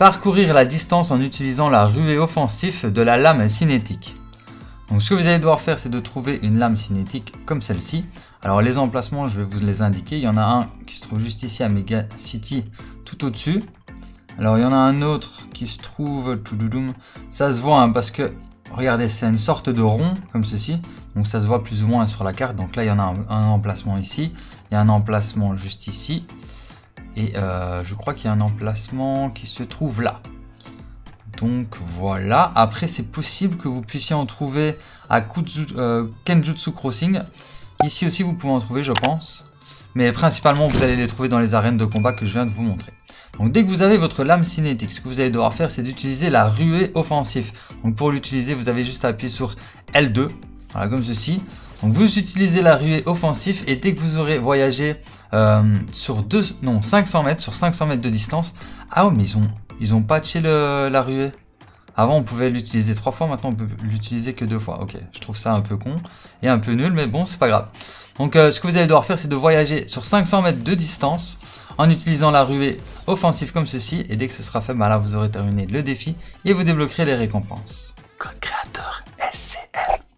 Parcourir la distance en utilisant la ruée offensive de la lame cinétique. Donc ce que vous allez devoir faire, c'est de trouver une lame cinétique comme celle-ci. Alors les emplacements, je vais vous les indiquer. Il y en a un qui se trouve juste ici à Mega City, tout au-dessus. Alors il y en a un autre qui se trouve... Ça se voit hein, parce que, regardez, c'est une sorte de rond comme ceci. Donc ça se voit plus ou moins sur la carte. Donc là, il y en a un, emplacement ici. Il y a un emplacement juste ici. Et euh, je crois qu'il y a un emplacement qui se trouve là. Donc voilà, après c'est possible que vous puissiez en trouver à euh, Kenjutsu Crossing. Ici aussi vous pouvez en trouver je pense. Mais principalement vous allez les trouver dans les arènes de combat que je viens de vous montrer. Donc dès que vous avez votre lame cinétique, ce que vous allez devoir faire c'est d'utiliser la ruée offensive. Donc pour l'utiliser vous avez juste à appuyer sur L2, voilà comme ceci. Donc vous utilisez la ruée offensive et dès que vous aurez voyagé euh, sur 2, non 500 mètres, sur 500 mètres de distance, ah oh mais ils ont ils ont patché la ruée. Avant, on pouvait l'utiliser trois fois, maintenant on peut l'utiliser que deux fois. Ok, je trouve ça un peu con et un peu nul, mais bon, c'est pas grave. Donc, euh, ce que vous allez devoir faire, c'est de voyager sur 500 mètres de distance en utilisant la ruée offensive comme ceci. Et dès que ce sera fait, bah là, vous aurez terminé le défi et vous débloquerez les récompenses. Code SCM.